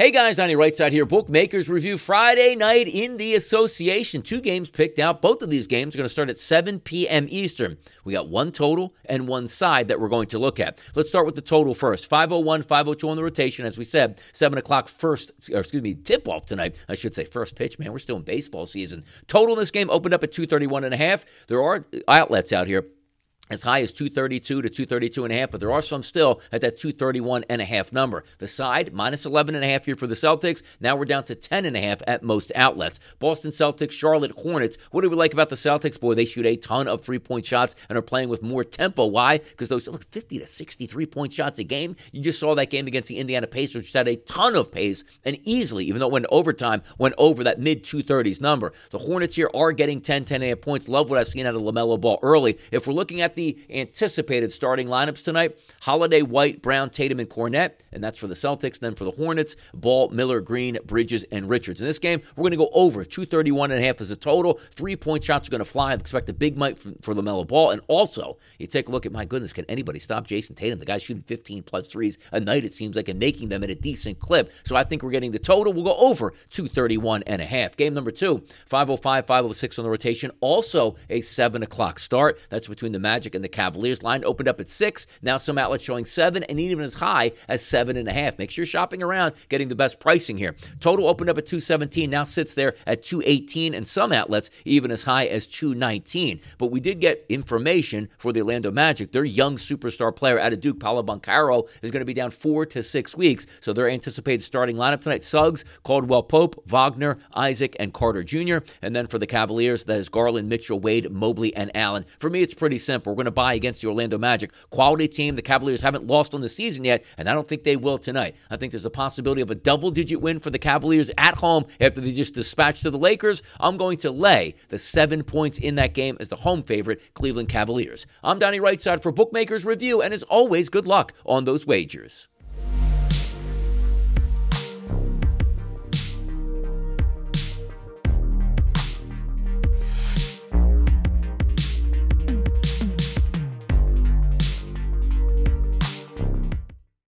Hey guys, Donnie Rightside here. Bookmakers review Friday night in the association. Two games picked out. Both of these games are going to start at 7 p.m. Eastern. We got one total and one side that we're going to look at. Let's start with the total first. 501, 502 on the rotation. As we said, 7 o'clock first, or excuse me, tip off tonight. I should say first pitch, man. We're still in baseball season. Total in this game opened up at 231 and a half. There are outlets out here as high as 232 to 232 and a half, but there are some still at that 231 and a half number. The side minus 11 and a half here for the Celtics. Now we're down to 10 and a half at most outlets. Boston Celtics, Charlotte Hornets. What do we like about the Celtics? Boy, they shoot a ton of three-point shots and are playing with more tempo. Why? Because those look 50 to 63 point shots a game. You just saw that game against the Indiana Pacers, which had a ton of pace and easily, even though it went overtime, went over that mid 230s number. The Hornets here are getting 10, 10 and a half points. Love what I've seen out of LaMelo Ball early. If we're looking at the anticipated starting lineups tonight Holiday, White, Brown, Tatum, and Kornet. And that's for the Celtics. Then for the Hornets, Ball, Miller, Green, Bridges, and Richards. In this game, we're going to go over 231 and a half as a total. Three point shots are going to fly. I expect a big night for, for LaMelo Ball. And also, you take a look at my goodness, can anybody stop Jayson Tatum? The guy's shooting 15 plus threes a night, it seems like, and making them at a decent clip. So I think we're getting the total. We'll go over 231 and a half. Game number two, 505, 506 on the rotation. Also a 7 o'clock start. That's between the Magic and the Cavaliers line opened up at six. Now some outlets showing seven and even as high as seven and a half. Make sure you're shopping around, getting the best pricing here. Total opened up at 217, now sits there at 218, and some outlets even as high as 219. But we did get information for the Orlando Magic. Their young superstar player out of Duke, Paolo Banchero, is going to be down four to six weeks. So their anticipated starting lineup tonight: Suggs, Caldwell Pope, Wagner, Isaac, and Carter Jr. And then for the Cavaliers, that is Garland, Mitchell, Wade, Mobley, and Allen. For me, it's pretty simple. Going to buy against the Orlando Magic. Quality team. The Cavaliers haven't lost on the season yet, and I don't think they will tonight. I think there's a possibility of a double digit win for the Cavaliers at home after they just dispatched to the Lakers. I'm going to lay the seven points in that game as the home favorite, Cleveland Cavaliers. I'm Donnie Rightside for Bookmakers Review, and as always, good luck on those wagers.